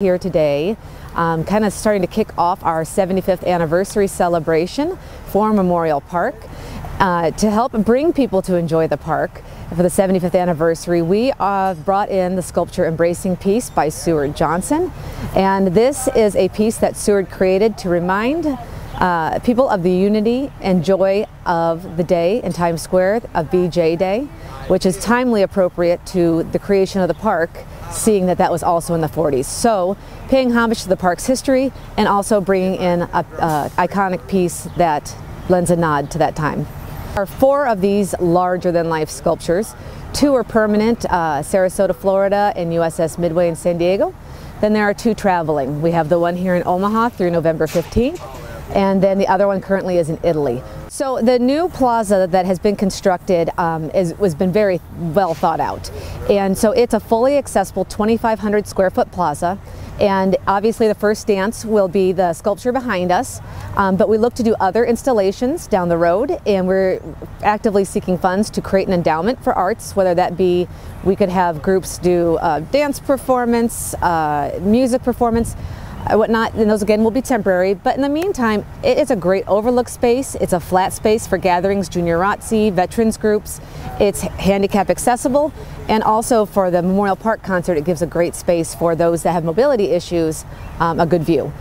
here today, um, kind of starting to kick off our 75th anniversary celebration for Memorial Park. Uh, to help bring people to enjoy the park for the 75th anniversary, we uh, brought in the sculpture Embracing Peace by Seward Johnson. And this is a piece that Seward created to remind uh, people of the unity and joy of the day in Times Square, of VJ Day, which is timely appropriate to the creation of the park seeing that that was also in the 40s. So paying homage to the park's history and also bringing in an iconic piece that lends a nod to that time. There are four of these larger than life sculptures. Two are permanent, uh, Sarasota, Florida and USS Midway in San Diego. Then there are two traveling. We have the one here in Omaha through November 15th and then the other one currently is in Italy. So the new plaza that has been constructed um, is, has been very well thought out. And so it's a fully accessible 2,500 square foot plaza. And obviously the first dance will be the sculpture behind us, um, but we look to do other installations down the road and we're actively seeking funds to create an endowment for arts, whether that be we could have groups do uh, dance performance, uh, music performance, whatnot, and those again will be temporary. But in the meantime, it is a great overlook space. It's a flat space for gatherings, junior ROTC, veterans groups. It's handicap accessible, and also for the Memorial Park concert, it gives a great space for those that have mobility issues, um, a good view.